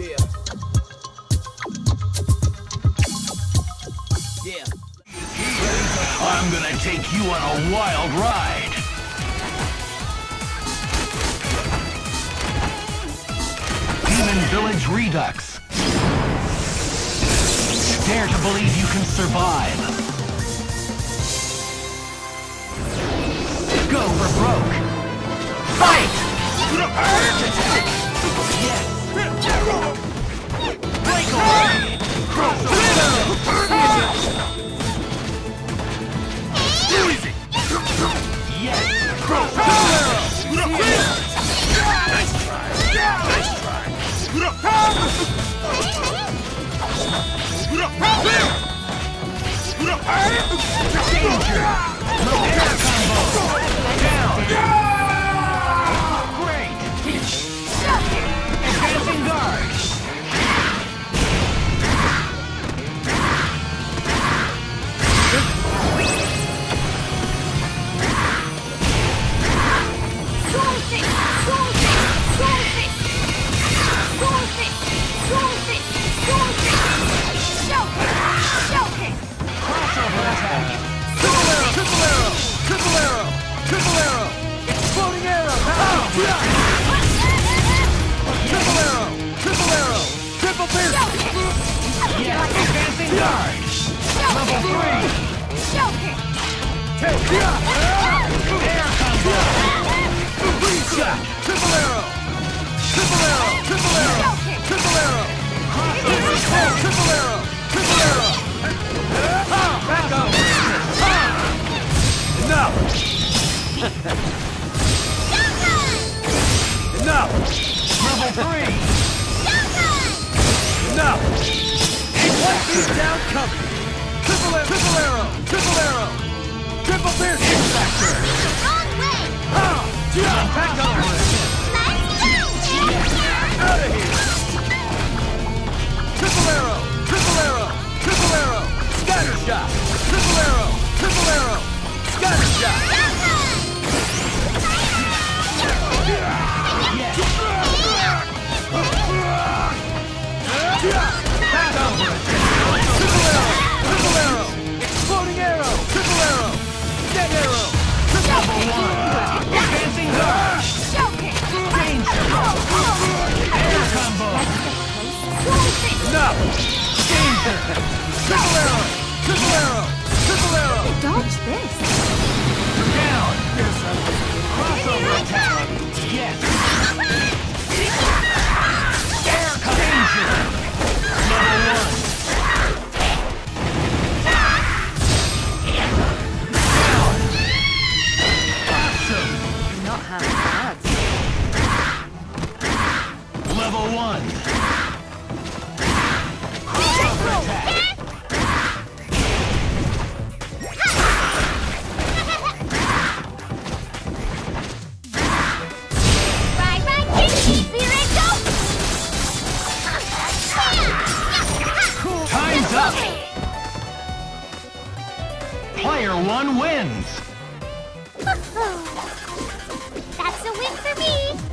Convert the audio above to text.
Yeah. Yeah. I'm gonna take you on a wild ride. Demon Village Redux. Dare to believe you can survive. Go for broke. Fight! Great! Down coming! Triple arrow! Triple arrow! Triple arrow! Triple pierce! Triple arrow! Triple arrow! Triple arrow! Dodge this. Down! Crossover attack! Yes! Combo! Level 1! Awesome! Not half bad. Level 1! Player 1 wins! That's a win for me.